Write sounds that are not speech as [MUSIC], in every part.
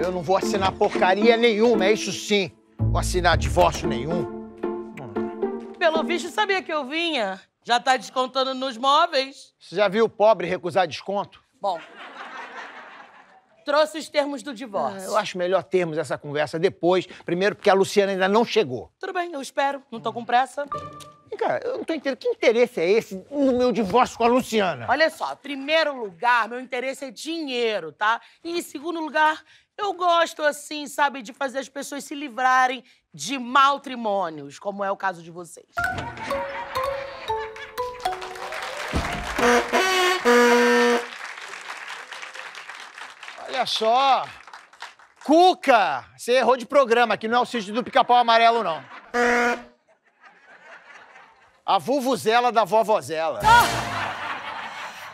Eu não vou assinar porcaria nenhuma, é isso sim. Vou assinar divórcio nenhum. Pelo visto, sabia que eu vinha. Já tá descontando nos móveis. Você já viu o pobre recusar desconto? Bom, trouxe os termos do divórcio. Eu acho melhor termos essa conversa depois. Primeiro, porque a Luciana ainda não chegou. Tudo bem, eu espero. Não tô com pressa. Cá, eu não tô entendendo. Que interesse é esse no meu divórcio com a Luciana? Olha só, em primeiro lugar, meu interesse é dinheiro, tá? E em segundo lugar, eu gosto, assim, sabe, de fazer as pessoas se livrarem de matrimônios, como é o caso de vocês. Olha só. Cuca! Você errou de programa, aqui não é o sítio do pica-pau amarelo, não. A vuvuzela da vovozela.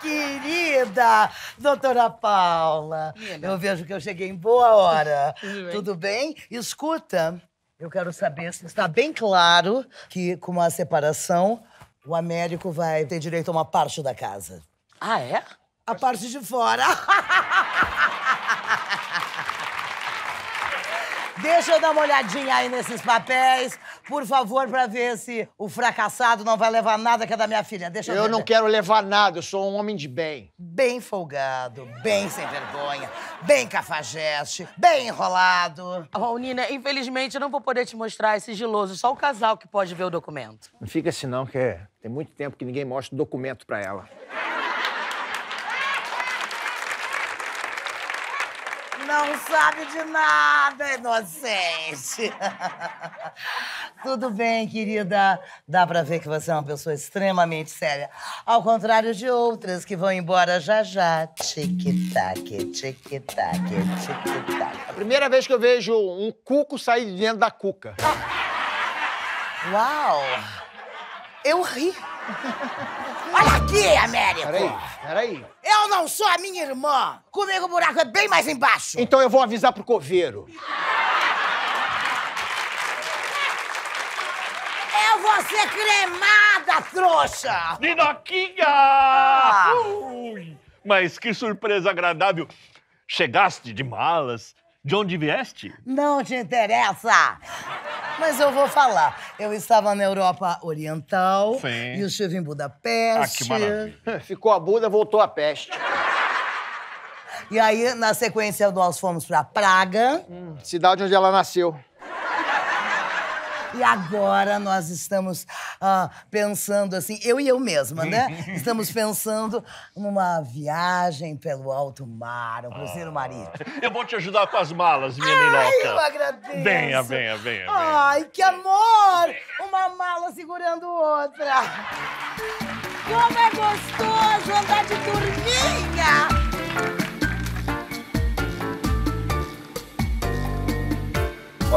Querida doutora Paula, eu vejo que eu cheguei em boa hora. [LAUGHS] Tudo bem. Tudo bem? Escuta, eu quero saber se está bem claro que, com a separação, o Américo vai ter direito a uma parte da casa. Ah, é? A parte de fora. [LAUGHS] Deixa eu dar uma olhadinha aí nesses papéis, por favor, pra ver se o fracassado não vai levar nada que é da minha filha. Deixa eu, Eu ver. não quero levar nada, eu sou um homem de bem. Bem folgado, bem sem vergonha, bem cafajeste, bem enrolado. Bom, Nina, infelizmente eu não vou poder te mostrar, é sigiloso. Só o casal que pode ver o documento. Não fica assim não, que é- tem muito tempo que ninguém mostra o documento pra ela. Não sabe de nada, inocente. [LAUGHS] Tudo bem, querida. Dá pra ver que você é uma pessoa extremamente séria. Ao contrário de outras que vão embora já já. Tic-tac, tic-tac, tic-tac. É a primeira vez que eu vejo um cuco sair de dentro da cuca. Uau! Eu ri. Olha aqui, Américo! Peraí, peraí. Eu não sou a minha irmã! Comigo o buraco é bem mais embaixo! Então eu vou avisar pro coveiro. Eu vou ser cremada, trouxa! Ninoquinha! Ui, mas que surpresa agradável. Chegaste de malas. De onde vieste? Não te interessa! Mas eu vou falar. Eu estava na Europa Oriental Sim. e eu estive em Budapeste. Ah, que maravilha. [LAUGHS] Ficou a Buda, voltou a peste. E aí, na sequência, nós fomos pra Praga. Cidade onde ela nasceu. E agora nós estamos ah, pensando assim, eu e eu mesma, né? [LAUGHS] Estamos pensando numa viagem pelo alto mar, um cruzeiro marítimo. Eu vou te ajudar com as malas, minha Ai, Ninoca. eu agradeço. Venha, venha, venha, venha. Ai, que amor! Uma mala segurando outra. Como é gostoso andar de turminha!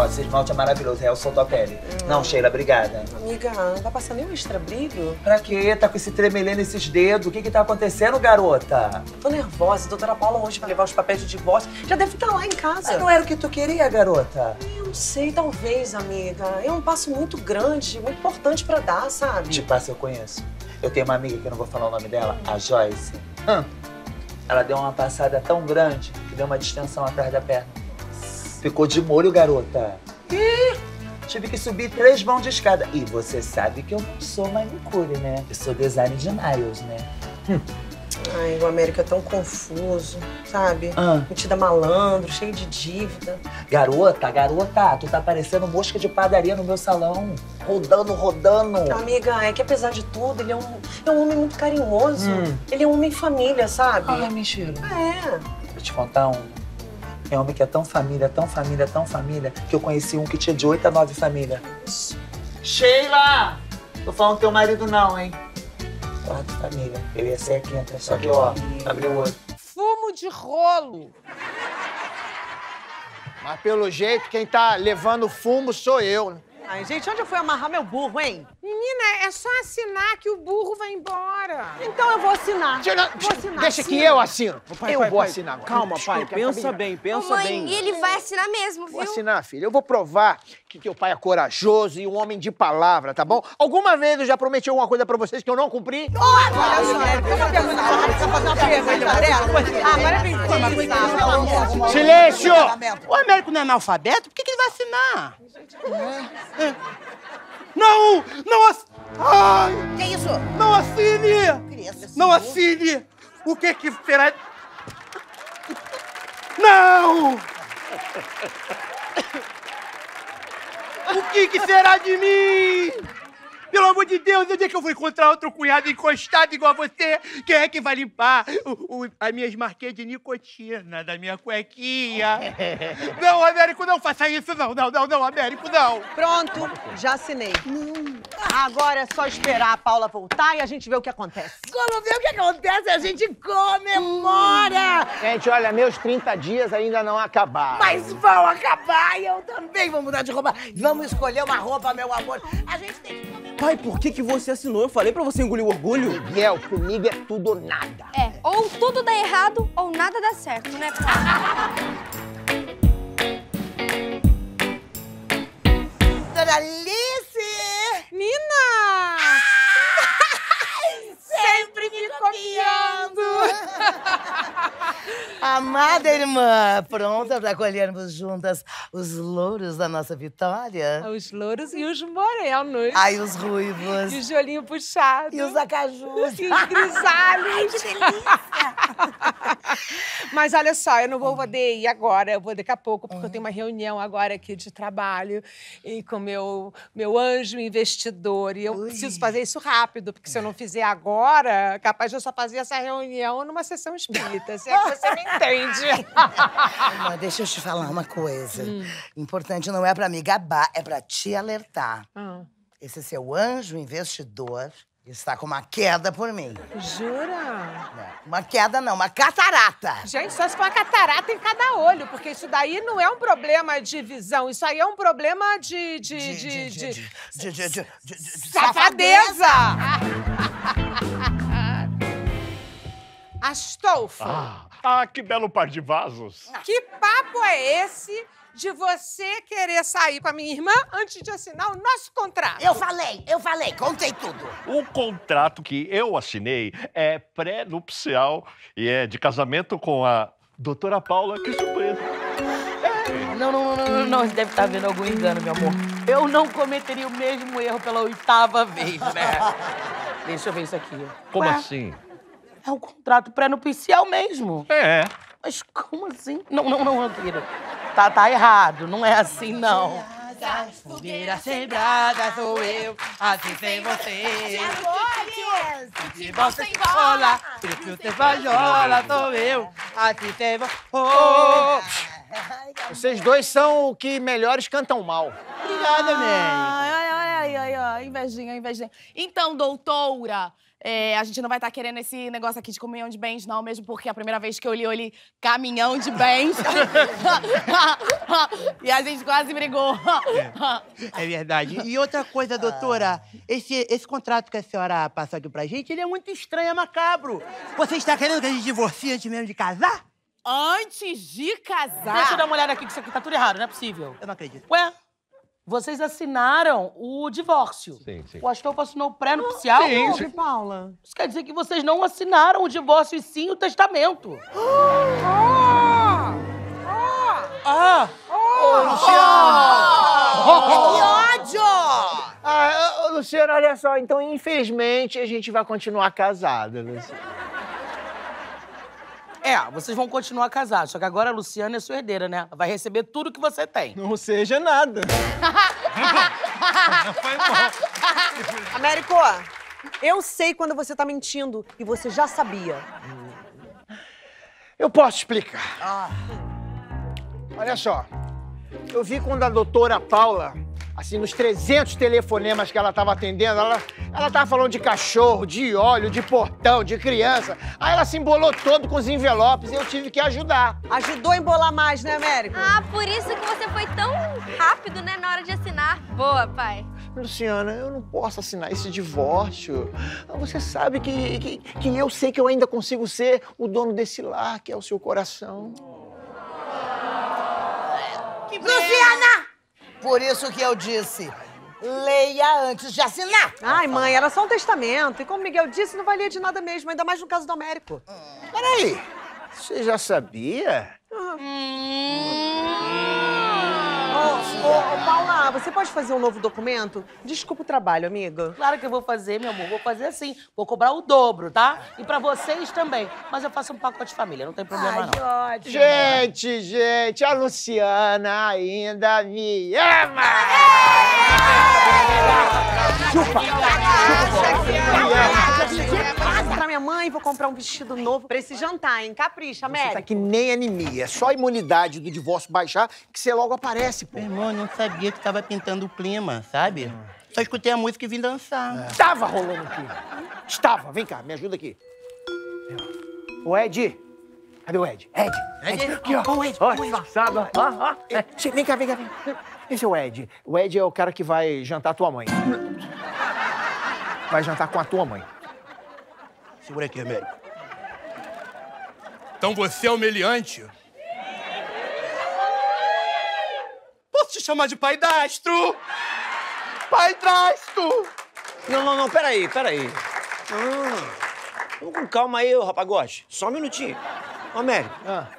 Ó, esse esmalte é maravilhoso, realça a tua pele. Não, Sheila, obrigada. Amiga, não tá passando nenhum extra brilho? Pra quê? Tá com esse tremelê nesses dedos? O que que tá acontecendo, garota? Tô nervosa. Doutora Paula hoje vai levar os papéis de divórcio. Já deve estar lá em casa. Mas não era o que tu queria, garota? Eu não sei, talvez, amiga. É um passo muito grande, muito importante pra dar, sabe? De passo eu conheço. Eu tenho uma amiga que eu não vou falar o nome dela, a Joyce. Hum. Ela deu uma passada tão grande que deu uma distensão atrás da perna. Ficou de molho, garota. Ih, tive que subir três mãos de escada. E você sabe que eu não sou manicure, né? Eu sou design de nails, né? Ai, o América é tão confuso, sabe? Ah. Metida malandro, cheio de dívida. Garota, garota, tu tá parecendo mosca de padaria no meu salão. Rodando, rodando. Amiga, é que apesar de tudo, ele é um, é um homem muito carinhoso. Hum. Ele é um homem família, sabe? Ai, mentira. É. Vou te contar um. É homem que é tão família, tão família, tão família, que eu conheci um que tinha de 8 a 9 família. Sheila! Tô falando teu marido não, hein? Quarta família. Eu ia ser a quinta, só que, ó, abriu o olho. Fumo de rolo. Mas pelo jeito, quem tá levando fumo sou eu. né? Ai, gente, onde eu fui amarrar meu burro, hein? Menina, é só assinar que o burro vai embora. Então eu vou assinar. Tira- Vou assinar. Deixa que Sim. eu assino. Pai, eu pai, vou pai. assinar agora. Calma, pai, Desculpa, pensa bem, pensa Mãe, bem. ele vai assinar mesmo, Vou viu? assinar, filho. Eu vou provar que teu pai é corajoso e um homem de palavra, tá bom? Alguma vez eu já prometi alguma coisa pra vocês que eu não cumpri? É, perguntar, deixa eu fazer uma pergunta. Ah, Agora vem. Silêncio! O Américo não é analfabeto? Por que, que ele vai assinar? É. Não! Não ass... Ai! Que isso? Não assine! Criança, Não assine! O que que será... Não! O que que será de mim? Amor de Deus, onde é que eu vou encontrar outro cunhado encostado igual a você? Quem é que vai limpar o, o- as minhas marquinhas de nicotina da minha cuequinha? [LAUGHS] Não, Américo, não faça isso, não, não, não, não, Américo, não. Pronto, já assinei. Agora é só esperar a Paula voltar e a gente vê o que acontece. Quando vê o que acontece, a gente comemora! Gente, olha, meus 30 dias ainda não acabaram. Mas vão acabar e eu também vou mudar de roupa. Vamos escolher uma roupa, meu amor. A gente tem que comemorar. Pai, por que, que você assinou? Eu falei pra você engolir o orgulho. Miguel, comigo é tudo ou nada. É, ou tudo dá errado ou nada dá certo, né, pai? Dona Alice! Nina! Sempre me copiando! [LAUGHS] Amada irmã, pronta para colhermos juntas os louros da nossa vitória? Os louros e os morenos. Ai, os ruivos. E o joelhinho puxado. E os acajus. E os grisalhos. que delícia! Mas olha só, eu não vou poder ir agora, eu vou daqui a pouco, porque eu tenho uma reunião agora aqui de trabalho e com meu meu anjo investidor. E eu preciso fazer isso rápido, porque se eu não fizer agora, capaz de eu só fazer essa reunião numa sessão espírita. Se é que você me entende. [LAUGHS] Irmã, deixa eu te falar uma coisa. Hum. Importante não é para me gabar, é para te alertar. Ah, Esse seu anjo investidor está com uma queda por mim. jura? Uma queda não, uma catarata. Gente, só se for uma catarata em cada olho, porque isso daí não é um problema de visão, isso aí é um problema de. de, de, de, de- de- de- de- de- safadeza! [LAUGHS] Astolfo, Ah, ah, que belo par de vasos. que papo é esse de você querer sair com a minha irmã antes de assinar o nosso contrato? Eu falei, eu falei, contei tudo. O contrato que eu assinei é pré-nupcial e é de casamento com a doutora Paula. Que surpresa. Não, não, não, não, não. Você deve estar vendo algum engano, meu amor. Eu não cometeria o mesmo erro pela oitava vez, né? [LAUGHS] Deixa eu ver isso aqui. Como Ué, assim? É um contrato pré-nupcial mesmo. É. Mas como assim? Não, não, não, querida. Tá, tá errado. Não é assim, não. Fogueira sembrada sou eu, assim sem você. De volta sem bola, prefiro ter vajola sou eu, assim sem você. Oh, Vocês dois são o que melhores cantam mal. Ai, ai, ai, ai, ai, ai, invejinha, invejinha. Então, doutora, é, a gente não vai estar querendo esse negócio aqui de comunhão de bens, não, mesmo porque a primeira vez que eu li, eu li caminhão de bens. [LAUGHS] e a gente quase brigou. É verdade. E outra coisa, doutora, esse, esse contrato que a senhora passou aqui pra gente, ele é muito estranho, é macabro. Você está querendo que a gente divorcie antes mesmo de casar? Antes de casar. Deixa eu dar uma olhada aqui, que isso aqui tá tudo errado, não é possível. Eu não acredito. Ué, vocês assinaram o divórcio. Sim, sim. O Astolfo assinou o pré-nupcial? Sim, sim. Paula. Isso quer dizer que vocês não assinaram o divórcio e sim o testamento. Ah! Que ódio! Ah, Luciano, olha só, então infelizmente a gente vai continuar casada, Luciano. É, vocês vão continuar casados, só que agora a Luciana é sua herdeira, né? Vai receber tudo que você tem. Não seja nada. [LAUGHS] Américo, eu sei quando você tá mentindo e você já sabia. Eu posso explicar. Olha só, eu vi quando a doutora Paula assim, nos 300 telefonemas que ela tava atendendo, ela, ela tava falando de cachorro, de óleo, de portão, de criança. Aí ela se embolou todo com os envelopes e eu tive que ajudar. Ajudou a embolar mais, né, Américo? Ah, por isso que você foi tão rápido, né, na hora de assinar. Boa, pai. Luciana, eu não posso assinar esse divórcio. Você sabe que, que, que eu sei que eu ainda consigo ser o dono desse lar, que é o seu coração. Luciana! Por isso que eu disse, leia antes de assinar. Ai, mãe, era só um testamento. E como o Miguel disse, não valia de nada mesmo, ainda mais no caso do Américo. Peraí, você já sabia? Ô, ô, Paula, você pode fazer um novo documento? Desculpa o trabalho, amiga. Claro que eu vou fazer, meu amor. Vou fazer assim. Vou cobrar o dobro, tá? E pra vocês também. Mas eu faço um pacote de família, não tem problema não. ótimo. Gente, gente, a Luciana ainda me ama! Chupa! Pra minha mãe, vou comprar um vestido novo pra esse jantar, hein? Capricha, Você Américo. tá que nem anemia. É só a imunidade do divórcio baixar que você logo aparece, pô. Meu irmão, eu não sabia que tava pintando o clima, sabe? Só escutei a música e vim dançar. Estava rolando aqui. Estava. Vem cá, me ajuda aqui. O Ed. Cadê o Ed? Ed. Ed? Aqui, ó. Ó, o Ed, Ó, o Ed. disfarçado, ó. É, Vem cá, vem cá, vem cá. Esse é o Ed. O Ed é o cara que vai jantar tua mãe. Vai jantar com a tua mãe. Segura aqui, Américo. Então você é o meliante? Posso te chamar de paidastro? Paidastro! Não, não, não, peraí, peraí. Ah, vamos com calma aí, ô rapagote. Só um minutinho. Ô, Américo,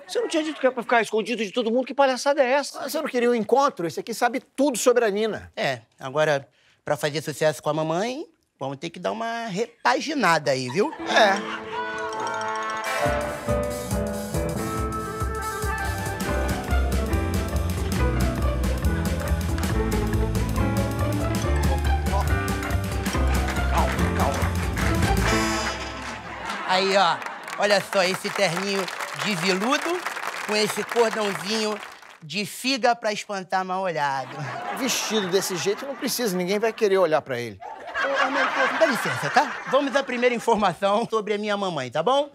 você não tinha dito que era pra ficar escondido de todo mundo? Que palhaçada é essa? Você não queria um encontro? Esse aqui sabe tudo sobre a Nina. É, agora, pra fazer sucesso com a mamãe, vamos ter que dar uma repaginada aí, viu? É. Aí, ó, olha só, esse terninho de veludo com esse cordãozinho de figa pra espantar mal olhado. Vestido desse jeito não precisa, ninguém vai querer olhar pra ele. Dá licença, tá? Vamos à primeira informação sobre a minha mamãe, tá bom?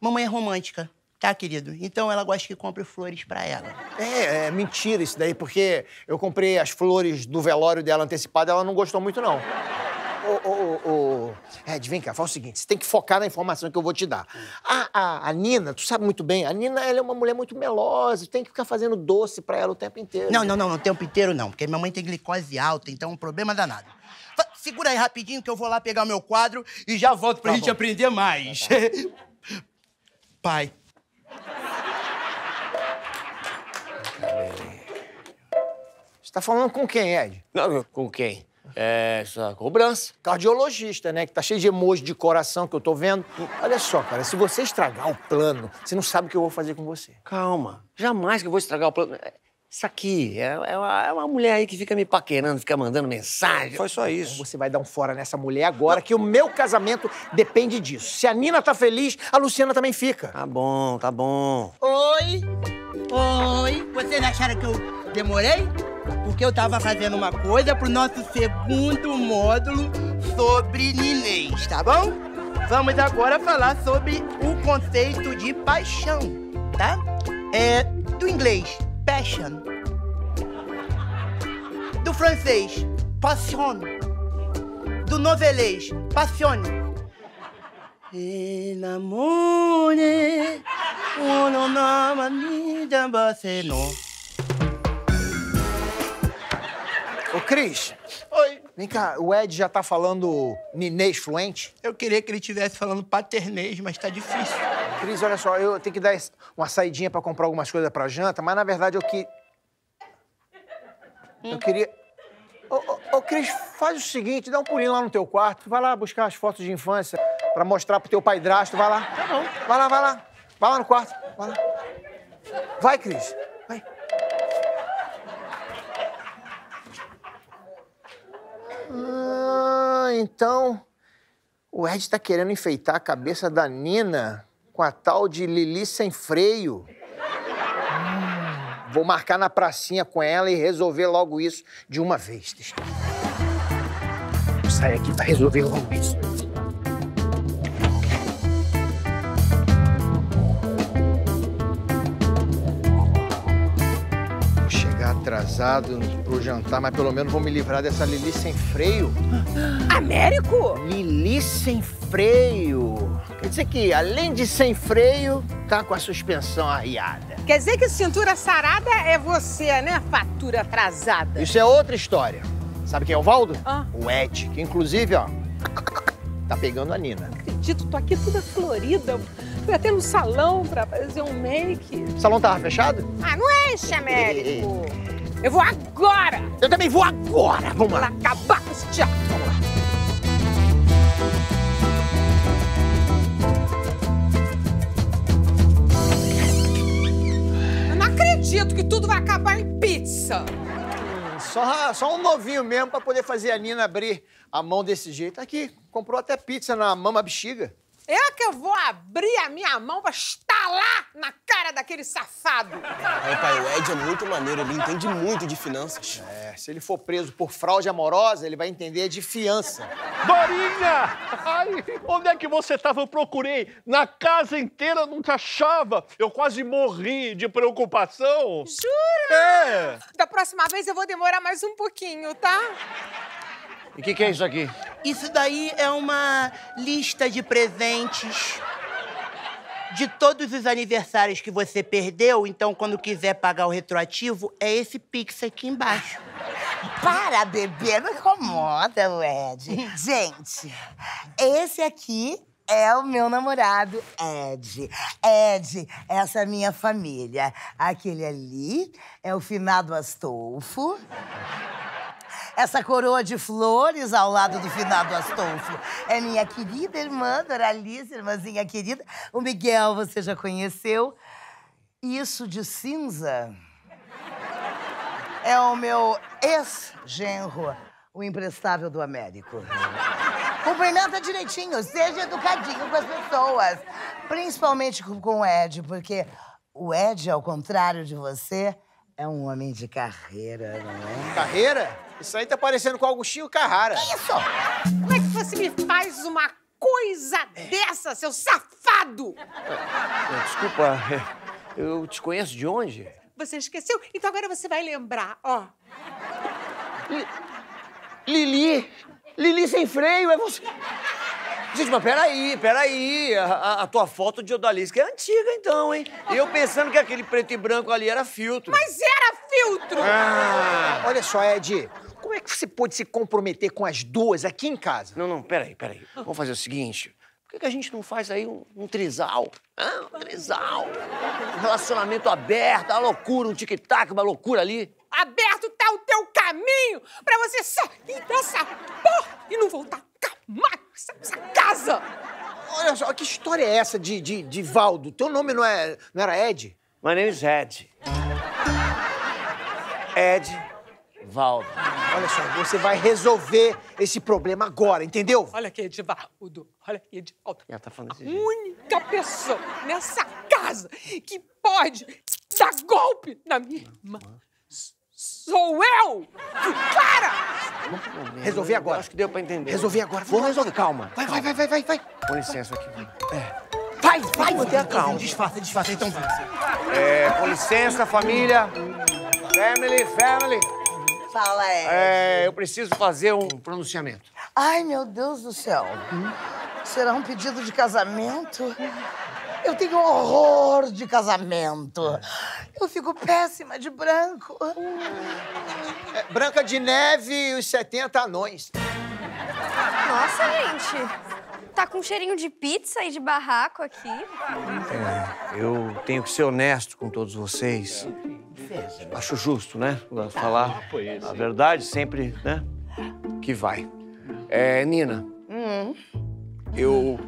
Mamãe é romântica, tá, querido? Então ela gosta que compre flores pra ela. É, é mentira isso daí, porque eu comprei as flores do velório dela antecipado e ela não gostou muito, não. Ô, ô, ô, Ed, vem cá, fala o seguinte, você tem que focar na informação que eu vou te dar. A, a, a Nina, tu sabe muito bem, a Nina ela é uma mulher muito melosa, tem que ficar fazendo doce pra ela o tempo inteiro. Não, não, não, o tempo inteiro não, porque minha mãe tem glicose alta, então é um problema danado. Segura aí rapidinho que eu vou lá pegar o meu quadro e já volto pra Tá gente bom. aprender mais. [LAUGHS] Pai. Você tá falando com quem, Ed? Não, com quem? É, essa cobrança. Cardiologista, né? Que tá cheio de emoji de coração que eu tô vendo. Olha só, cara, se você estragar o plano, você não sabe o que eu vou fazer com você. Calma, jamais que eu vou estragar o plano. Isso aqui é, é uma, é uma mulher aí que fica me paquerando, fica mandando mensagem. Foi só isso. Você vai dar um fora nessa mulher agora, que o meu casamento depende disso. Se a Nina tá feliz, a Luciana também fica. Tá bom, tá bom. Oi? Oi? Vocês acharam que eu demorei? Porque eu tava fazendo uma coisa pro nosso segundo módulo sobre ninês, tá bom? Vamos agora falar sobre o conceito de paixão, tá? É do inglês, passion. Do francês, passion. Do novelês, passione. El amor é uno nama você não. Ô, Cris. Oi. Vem cá, o Ed já tá falando ninês fluente? Eu queria que ele estivesse falando paternês, mas tá difícil. Cris, olha só, eu tenho que dar uma saidinha pra comprar algumas coisas pra janta, mas na verdade eu que. Eu queria. Ô, ô, ô, Cris, faz o seguinte, dá um pulinho lá no teu quarto, vai lá buscar as fotos de infância pra mostrar pro teu padrasto, vai lá. Tá bom. Vai lá, vai lá. Vai lá no quarto, vai lá. Vai, Cris. Vai. Ah, então. O Ed tá querendo enfeitar a cabeça da Nina com a tal de Lili sem freio. Hum. Vou marcar na pracinha com ela e resolver logo isso de uma vez. Deixa eu... Sair aqui pra resolver logo isso. Vou chegar atrasado pro jantar, mas pelo menos vou me livrar dessa Lili sem freio. Américo? Lili sem freio. Dizer que, além de sem freio, tá com a suspensão arriada. Quer dizer que cintura sarada é você, né? Fatura atrasada. Isso é outra história. Sabe quem é o Valdo? Ah. O Ed, que inclusive, ó, tá pegando a Nina. Acredito, tô aqui toda florida. Fui até no salão pra fazer um make. O salão tava fechado? Ah, não enche, Américo. Eu vou agora. Eu também vou agora. Vamos lá. acabar com esse teatro. Acredito que tudo vai acabar em pizza. Só, só um novinho mesmo pra poder fazer a Nina abrir a mão desse jeito. Aqui, comprou até pizza na mama bexiga. Eu que eu vou abrir a minha mão pra estalar na cara daquele safado. Aí, pai, o Ed é muito maneiro, ele entende muito de finanças. É, se ele for preso por fraude amorosa, ele vai entender de fiança. Dorinha! Ai, onde é que você estava? Eu procurei. Na casa inteira não te achava. Eu quase morri de preocupação. Jura? É. Da próxima vez eu vou demorar mais um pouquinho, tá? E o que, que é isso aqui? Isso daí é uma lista de presentes de todos os aniversários que você perdeu. Então, quando quiser pagar o retroativo, é esse Pix aqui embaixo. Para, bebê, não incomoda, Ed. [LAUGHS] Gente, esse aqui é o meu namorado, Ed. Ed, essa é a minha família. Aquele ali é o finado Astolfo. Essa coroa de flores ao lado do finado Astolfo é minha querida irmã, Doralice, irmãzinha querida. O Miguel você já conheceu. Isso de cinza é o meu ex-genro, o imprestável do Américo. Cumprimenta direitinho, seja educadinho com as pessoas. Principalmente com o Ed, porque o Ed, ao contrário de você, é um homem de carreira, não é? Carreira? Isso aí tá parecendo com o Augustinho Carrara. Isso! Como é que você me faz uma coisa dessa, seu safado? É, Desculpa, é, eu te conheço de onde? Você esqueceu? Então agora você vai lembrar, ó. Lili! Lili sem freio, é você. Gente, mas peraí, peraí. A, a- a tua foto de Odalisca é antiga, então, hein? Eu pensando que aquele preto e branco ali era filtro. Mas era filtro! Ah. Olha só, Ed, como é que você pode se comprometer com as duas aqui em casa? Não, não, peraí, peraí. Vamos fazer o seguinte. Por que, que a gente não faz aí um, um trisal? Hã? Um trisal. Um relacionamento aberto, uma loucura, um tic-tac, uma loucura ali. Aberto tá o teu caminho pra você sair dessa porra e não voltar mais nessa casa! Olha só, que história é essa de, de, de Valdo? Teu nome não, é, não era Ed? My name is Ed. Ed Valdo. Olha só, você vai resolver esse problema agora, entendeu? Olha aqui, Edivaldo. Olha aqui, Edivaldo. Ela tá falando desse A jeito. única pessoa nessa casa que pode dar golpe na minha irmã sou eu! Cara! Resolver agora. Eu acho que deu pra entender. Resolver agora. Vou resolver, calma. Vai, vai, vai, vai, vai, vai. Com licença aqui. Vai, vai, Manter a calma. Disfarça, disfarça, então vai. É, com licença, família. Family, family. Fala. É, eu preciso fazer um pronunciamento. Ai, meu Deus do céu. Será um pedido de casamento? Eu tenho horror de casamento. Eu fico péssima de branco. É, Branca de Neve e os 70 anões. Nossa, gente. Tá com cheirinho de pizza e de barraco aqui. É, eu tenho que ser honesto com todos vocês. Acho justo, né? Falar a verdade sempre, né? Que vai. É, Nina, Hum. eu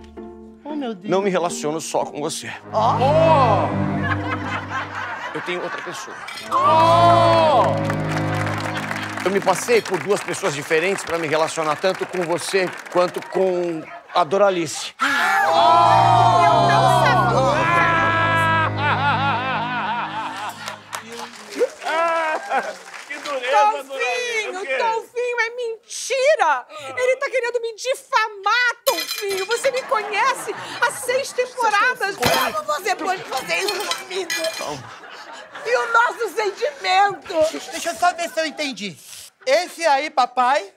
Oh, meu Deus. não me relaciono só com você. Ó. Eu tenho outra pessoa. Eu me passei por duas pessoas diferentes para me relacionar tanto com você quanto com a Doralice. Que dureza, dona Tonfinho, é mentira! Ele tá querendo me difamar, Tonfinho! Você me conhece há seis temporadas! Como você pode fazer isso comigo? E o nosso sentimento? Deixa eu só ver se eu entendi. Esse aí, papai,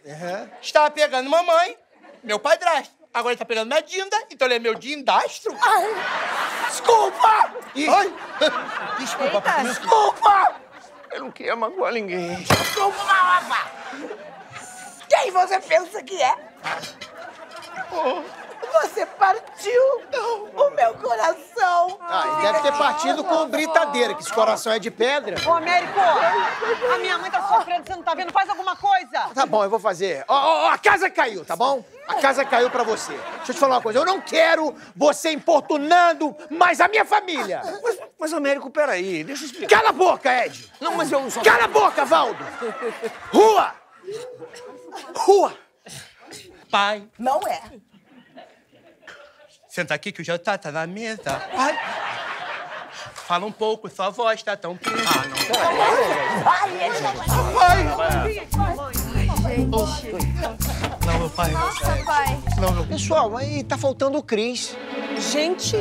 estava pegando mamãe, meu padrasto. Agora ele tá pegando minha dinda, então ele é meu dindastro. Ai, desculpa! Ai, desculpa, papai. Desculpa! Eu não queria magoar ninguém. Desculpa, Malafa! Quem você pensa que é? Você partiu o meu coração! Ah, e deve ter partido com britadeira, que esse coração é de pedra. Ô, Américo, a minha mãe tá sofrendo, você não tá vendo? Faz alguma coisa. Tá bom, eu vou fazer. Ó, ó, ó, a casa caiu, tá bom? A casa caiu pra você. Deixa eu te falar uma coisa. Eu não quero você importunando mais a minha família. Mas, mas Américo, peraí, deixa eu explicar. Cala a boca, Ed. Não, mas eu só... Cala a boca, Valdo. Rua. Rua. Pai, Não é. Senta aqui que o jantar tá na mesa. Pai, fala um pouco, sua voz tá tão quente. Ah, não. Vai, Ed. Não, meu pai. Nossa, pai. Não, meu Pessoal, aí tá faltando o Cris. Gente,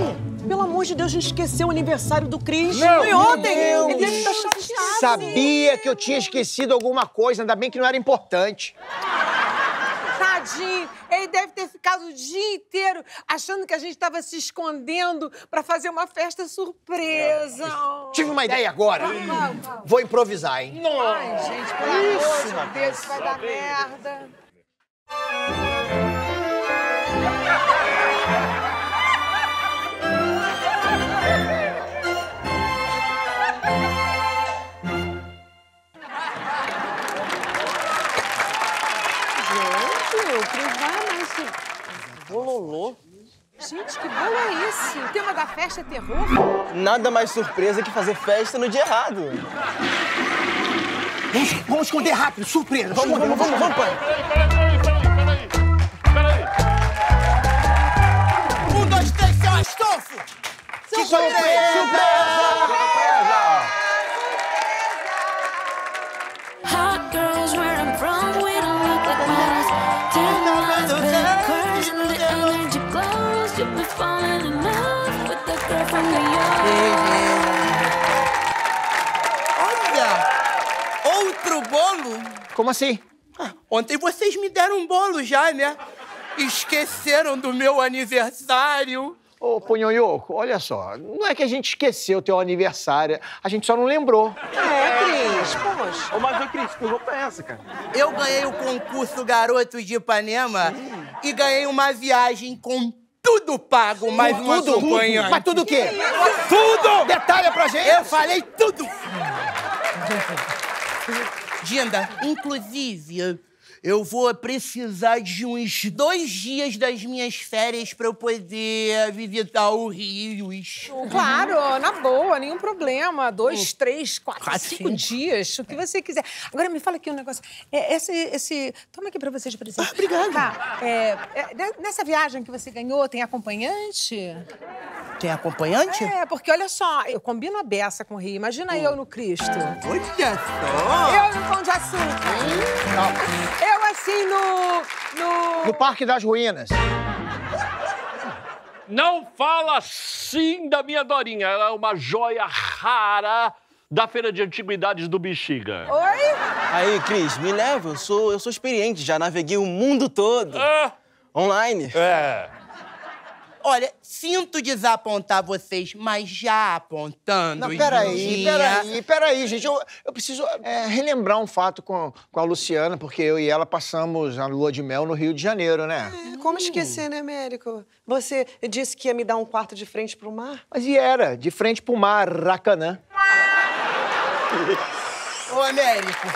pelo amor de Deus, a gente esqueceu o aniversário do Cris. Não, Foi ontem. meu Ele Deus. deve estar chateado. Sabia que eu tinha esquecido alguma coisa, ainda bem que não era importante. Tadinho, ele deve ter ficado o dia inteiro achando que a gente tava se escondendo pra fazer uma festa surpresa. Tive uma ideia agora. Vou improvisar, hein? Ai, gente, pelo amor de Deus, isso vai dar merda. Bololô. Gente, que bolo é esse? O tema da festa é terror? Nada mais surpresa que fazer festa no dia errado. Vamos, vamos esconder rápido, surpresa. Vamos, vamos, vamos, vamos, pai. Um, dois, três, seu astolfo! Que Hot Olha! Outro bolo? Como assim? Ah, Ontem vocês me deram um bolo já, né? Esqueceram do meu aniversário. Ô, Punhonhoco, olha só. Não é que a gente esqueceu o teu aniversário, a gente só não lembrou. É, Cris, poxa. Ô, mas, ô, Cris, que roupa é essa, cara? Eu ganhei o concurso Garoto de Ipanema e ganhei uma viagem com tudo pago, mais um Tudo? acompanhante. Mas tudo o quê? Tudo! Detalha pra gente. Eu falei tudo! Dinda, inclusive, eu vou precisar de uns dois dias das minhas férias pra eu poder visitar o Rio. Claro, na boa, nenhum problema. Dois, três, quatro, Quatro, cinco, cinco. dias, o que você quiser. Agora me fala aqui um negócio. É, esse, esse. Toma aqui pra você de presente. obrigado. Tá, é, é, ne- nessa viagem que você ganhou, tem acompanhante? Tem acompanhante? É, porque olha só, eu combino a beça com o Rio. Imagina eu no Cristo. Olha só! Eu no Pão de Açúcar. Eu assim no. no... No Parque das Ruínas. Não fala assim da minha Dorinha. Ela é uma joia rara da Feira de Antiguidades do Bexiga. Oi? Aí, Cris, me leva. Eu sou, eu sou experiente, já naveguei o mundo todo. Ah, Online. é. Olha, sinto desapontar vocês, mas já apontando. Não, peraí, peraí, peraí, gente. Eu, eu preciso é, relembrar um fato com, com a Luciana, porque eu e ela passamos a lua de mel no Rio de Janeiro, né? Como esquecer, né, Américo? Você disse que ia me dar um quarto de frente pro mar? Mas e era, de frente pro mar, Racanã. Ô, Américo.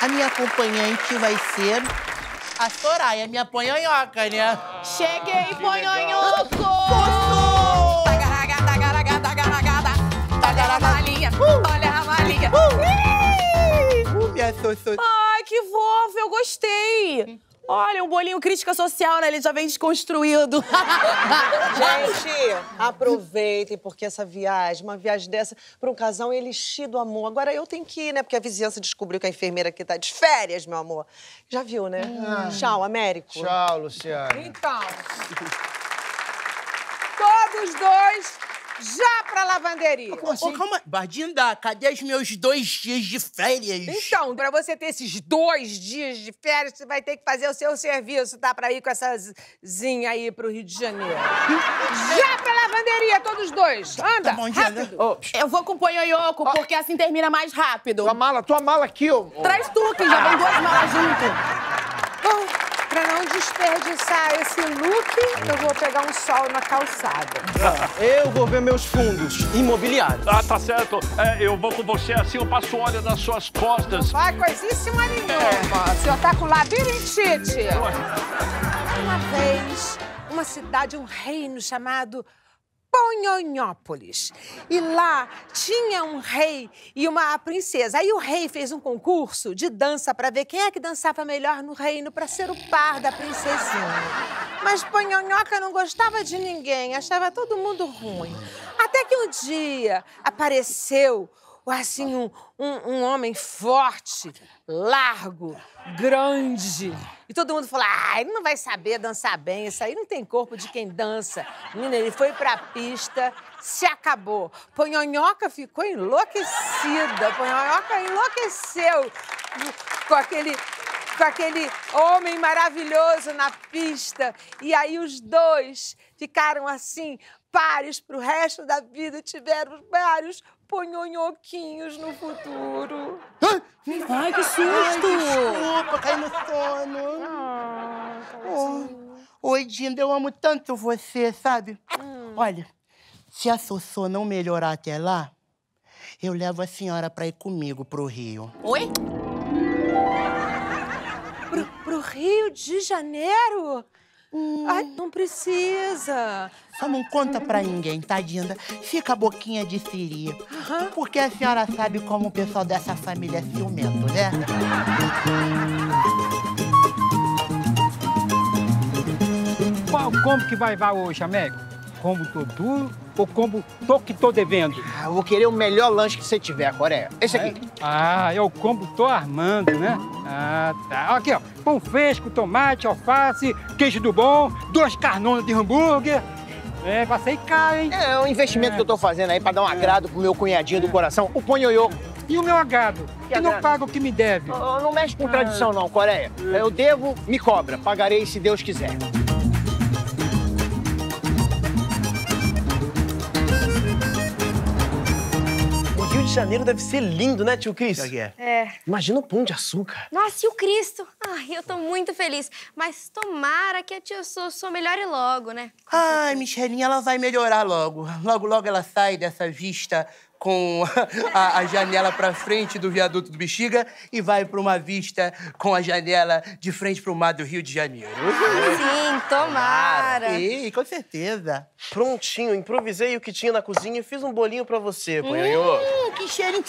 A minha acompanhante vai ser a Soraya, minha ponhonhoca, né? Cheguei, ponhonhoco! Tagaragada. Olha a malinha, olha a malinha. Uh, minha sossô. Ai, que fofo, eu gostei. Olha, um bolinho crítica social, né? Ele já vem desconstruído. [LAUGHS] Gente, aproveitem, porque essa viagem, uma viagem dessa para um casal elixir do amor. Agora eu tenho que ir, né? Porque a vizinhança descobriu que a enfermeira aqui tá de férias, meu amor. Já viu, né? Tchau, Américo. Tchau, Luciana. Então, todos dois já pra lavanderia. Ô, calma, Bardinda, cadê os meus dois dias de férias? Então, pra você ter esses dois dias de férias, você vai ter que fazer o seu serviço, tá? Pra ir com essa zinha aí pro Rio de Janeiro. Já pra lavanderia, todos dois. Anda, rápido. Eu vou com o Ponhoyoco, porque assim termina mais rápido. Tua mala, tua mala aqui, ô. Traz tu, que já vem duas malas junto. Pra não desperdiçar esse look, eu vou pegar um sol na calçada. Eu vou ver meus fundos imobiliários. Ah, tá certo. É, eu vou com você assim, eu passo óleo nas suas costas. Vai coisíssima nenhuma. O senhor tá com labirintite. Uma vez, uma cidade, um reino chamado Ponhonhópolis. E lá tinha um rei e uma princesa. Aí o rei fez um concurso de dança para ver quem é que dançava melhor no reino para ser o par da princesinha. Mas Ponhonhoca não gostava de ninguém, achava todo mundo ruim. Até que um dia apareceu assim um, um, um homem forte, largo, grande. E todo mundo falou: ah, ele não vai saber dançar bem, isso aí não tem corpo de quem dança. Menina, ele foi pra pista, se acabou. Ponhonhoca ficou enlouquecida, Ponhonhoca enlouqueceu com aquele com aquele homem maravilhoso na pista. E aí os dois ficaram assim, pares pro resto da vida, tiveram vários ponhonhoquinhos no futuro. Ai, que susto! Ai, desculpa, caí no sono. Oh, Oi, Dinda, eu amo tanto você, sabe? Olha, se a Sossô não melhorar até lá, eu levo a senhora pra ir comigo pro Rio. Oi? Pro, pro Rio de Janeiro? Ai, não precisa. Só não conta pra ninguém, tá, Dinda? Fica a boquinha de siri. Porque a senhora sabe como o pessoal dessa família é ciumento, né? Qual combo que vai vai hoje, amigo? Combo tô ou combo tô que tô devendo? Ah, eu vou querer o melhor lanche que você tiver, Coreia. Esse aqui. Ah, é o combo tô armando, né? Ah, tá. Aqui, ó. Pão fresco, tomate, alface, queijo do bom, duas carnonas de hambúrguer. É, sair caro, hein? É um investimento que eu tô fazendo aí pra dar um agrado pro meu cunhadinho do coração, o Ponhoyo. E o meu agrado? Que não paga o que me deve. Oh, não mexe com tradição, não, Coreia. Eu devo, me cobra. Pagarei se Deus quiser. De Janeiro deve ser lindo, né, tio Cris? É. Imagina o pão de açúcar. Nossa, e o Cristo? Ai, eu tô muito feliz. Mas tomara que a tia Sossô melhore logo, né? Ai, Michelinha, ela vai melhorar logo. Logo, logo ela sai dessa vista com a, a janela pra frente do viaduto do Bexiga e vai pra uma vista com a janela de frente pro mar do Rio de Janeiro. Sim, tomara. Sim, com certeza. Prontinho, improvisei o que tinha na cozinha e fiz um bolinho pra você, Ponhanhô. Hum, que cheirinho.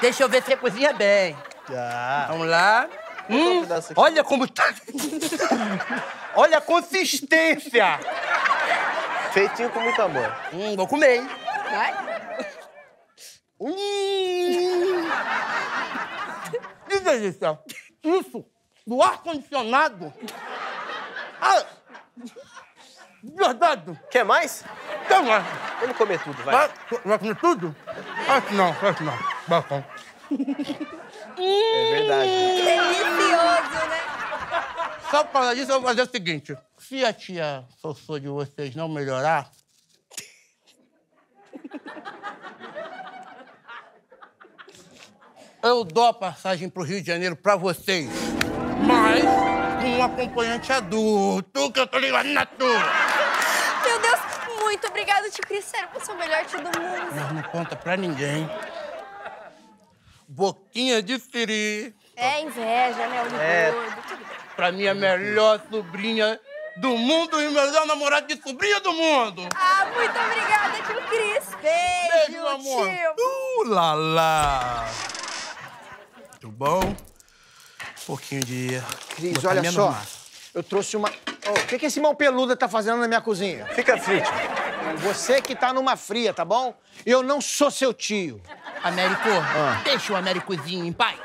Deixa eu ver se você cozinha bem. Tá. Vamos lá. Hum, olha como tá. [LAUGHS] olha a consistência. Feitinho com muito amor. Hum, vou comer, hein? Vai. Hum. Que delícia. Isso, do ar-condicionado. Ah, verdade. Quer mais? Quer mais? Vamos comer tudo, vai. Vai, vai comer tudo? Acho que não, acho que não. Com. É verdade. Delicioso, né? Só por causa disso, eu vou fazer o seguinte. Se a tia Sossô de vocês não melhorar... eu dou a passagem pro Rio de Janeiro pra vocês. Mas com um acompanhante adulto, que eu tô ligado na tua. Meu Deus, muito obrigada, tio Cris. Sério, você é o melhor tio do mundo. Mas não conta pra ninguém. Boquinha de siri. É inveja, né? Olho É. tudo. Pra mim, a melhor sobrinha do mundo e o melhor namorado de sobrinha do mundo. Ah, muito obrigada, tio Cris. Beijo, Beijo, meu amor. tio. Uh, lá, lá. Tudo bom? Um pouquinho de... Cris, olha só. massa. Eu trouxe uma. Ô, o que, que esse mão peluda tá fazendo na minha cozinha? Fica frito. Você que tá numa fria, tá bom? Eu não sou seu tio. Américo, deixa o Américozinho em paz.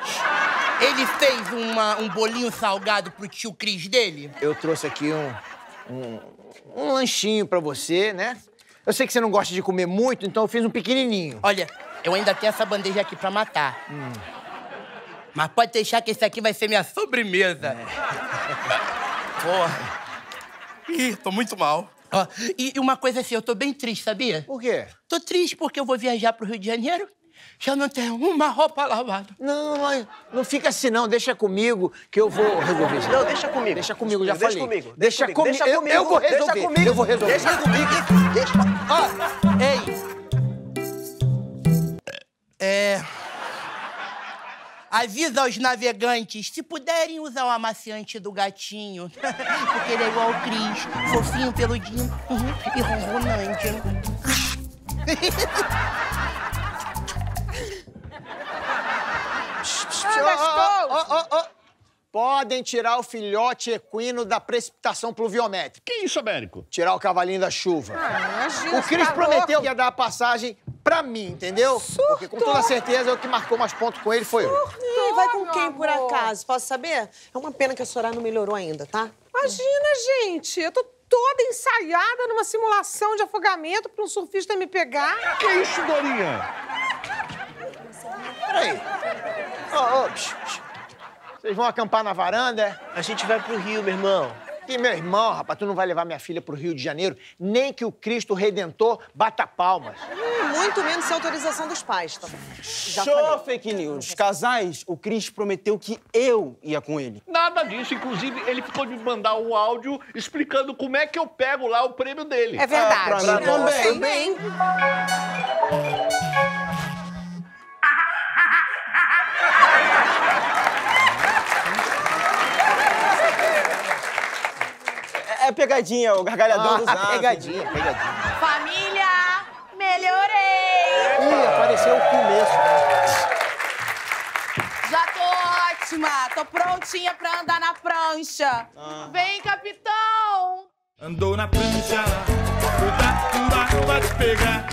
Ele fez uma- um bolinho salgado pro tio Cris dele? Eu trouxe aqui um, um, um lanchinho pra você, né? Eu sei que você não gosta de comer muito, então eu fiz um pequenininho. Olha, eu ainda tenho essa bandeja aqui pra matar. Mas pode deixar que esse aqui vai ser minha sobremesa. Porra. Ih, tô muito mal. Ó, e, e uma coisa assim, eu tô bem triste, sabia? Por quê? Tô triste porque eu vou viajar pro Rio de Janeiro. Já não tenho uma roupa lavada. Não, não, não fica assim não, deixa comigo que eu vou resolver isso. Não, deixa comigo. Deixa comigo, já Deixa falei. comigo, Deixa, deixa comigo. comigo, Eu, deixa eu vou comigo, resolver. deixa comigo. Eu vou resolver. Deixa comigo. Deixa. Ó, ei. É. Avisa aos navegantes se puderem usar o amaciante do gatinho. [LAUGHS] Porque ele é igual ao Cris, fofinho, peludinho uhum, e ronronante. Ó, ó, ó. Podem tirar o filhote equino da precipitação pluviométrica. Que isso, Américo? Tirar o cavalinho da chuva. imagina, o Cris tá prometeu louco. que ia dar a passagem pra mim, entendeu? Porque com toda certeza o que marcou mais pontos com ele foi eu. Ih, vai com quem, por acaso? Posso saber? É uma pena que a Soraya não melhorou ainda, tá? Imagina, gente, eu tô toda ensaiada numa simulação de afogamento pra um surfista me pegar. Que isso, Dorinha? Peraí. Ô, ô, psh, psh. Vocês vão acampar na varanda, é? A gente vai pro Rio, meu irmão. E meu irmão, rapaz, tu não vai levar minha filha pro Rio de Janeiro, nem que o Cristo Redentor bata palmas. Hum, muito menos sem autorização dos pais, tá? Já Show falei. fake news. Casais, o Cris prometeu que eu ia com ele. Nada disso. Inclusive, ele ficou de me mandar um áudio explicando como é que eu pego lá o prêmio dele. É verdade. pra mim também. Também. É, é pegadinha, o gargalhadão do Ah, pegadinha, pegadinha. Família, melhorei! Ih, apareceu o começo. Já tô ótima, tô prontinha pra andar na prancha. Vem, capitão! Andou na prancha, cuidado, tubarão vai te pegar.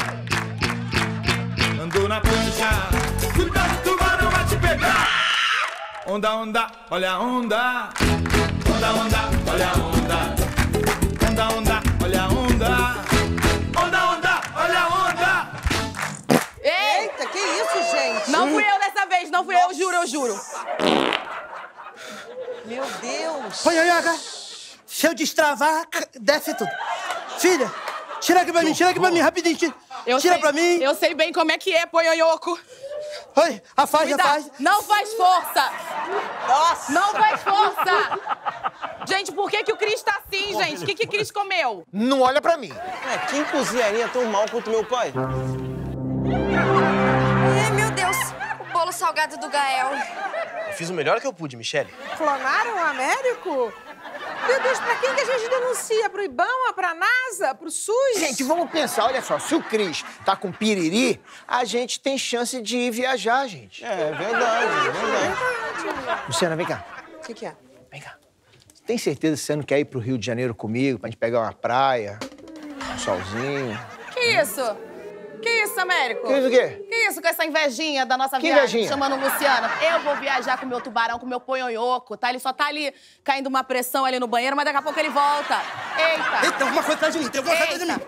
Andou na prancha, cuidado, tubarão vai te pegar. Onda, onda, olha a onda. Onda, onda, olha a onda. Onda, onda, olha a onda. Onda, onda, olha a onda. Ei! Eita, que isso, gente? Não fui eu dessa vez, não fui eu, juro, eu juro. Meu Deus. Oi, Yoga. Se eu destravar, desce tudo. Filha, tira aqui pra mim, tira aqui pra mim, rapidinho. Tira, Eu tira sei, pra mim. Eu sei bem como é que é. Oi, afasta, Cuidado. afasta. Não faz força! Nossa! Não faz força! Gente, por que, que o Cris tá assim, gente? O que, que o Cris comeu? Não olha pra mim. É, quem cozinharia tão mal quanto meu pai? Ai, meu Deus. O bolo salgado do Gael. Eu fiz o melhor que eu pude, Michele. Clonaram o Américo? Meu Deus, pra quem que a gente denuncia? Pro Ibama, pra NASA, pro SUS? Gente, vamos pensar, olha só, se o Cris tá com piriri, a gente tem chance de ir viajar, gente. É, verdade, é verdade. Luciana, vem cá. O que, que é? Vem cá. Tem certeza que você não quer ir pro Rio de Janeiro comigo, pra gente pegar uma praia, um solzinho? Que isso? Que isso, Américo? Que isso o quê? Que isso com essa invejinha da nossa Que viagem? invejinha? Chamando o Luciano. Eu vou viajar com o meu tubarão, com o meu ponhonhoco, tá? Ele só tá ali caindo uma pressão ali no banheiro, mas daqui a pouco ele volta. Eita! Eita, alguma coisa atrás de mim, tem alguma coisa atrás de mim.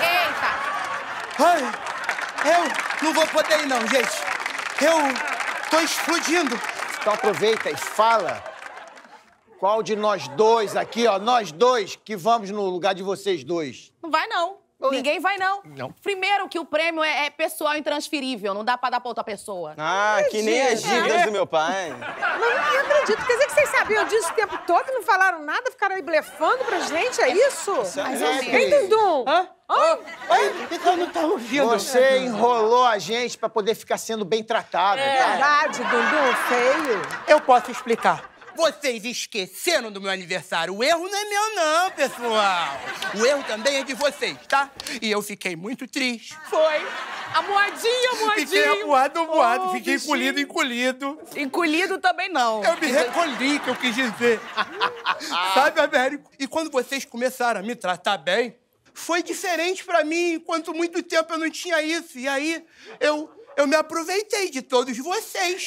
Eita! Ai, eu não vou poder ir não, gente. Eu tô explodindo. Então aproveita e fala qual de nós dois aqui, ó, nós dois, que vamos no lugar de vocês dois. Não vai, não. Ninguém vai, não. Não. Primeiro que o prêmio é, é pessoal intransferível, não dá pra dar pra outra pessoa. Ah, que nem as dívidas do meu pai. Mas não acredito. Quer dizer que vocês sabiam disso o tempo todo e não falaram nada? Ficaram aí blefando pra gente, é isso? Mais ou menos. Hein, Dundum? Hã? Hã? Eu não tava ouvindo. Você enrolou a gente pra poder ficar sendo bem tratado, É tá? verdade, Dundum, feio. Eu posso explicar. Vocês esqueceram do meu aniversário. O erro não é meu, não, pessoal. O erro também é de vocês, tá? E eu fiquei muito triste. Foi. Amuadinho, amuadinho. Fiquei amuado, amuado. Oh, fiquei bichinho. encolhido, encolhido. Encolhido também não. Eu me recolhi, que eu quis dizer. [LAUGHS] Sabe, Américo? E quando vocês começaram a me tratar bem, foi diferente pra mim, enquanto muito tempo eu não tinha isso. E aí, eu, eu me aproveitei de todos vocês.